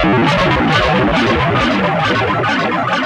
I'm sorry.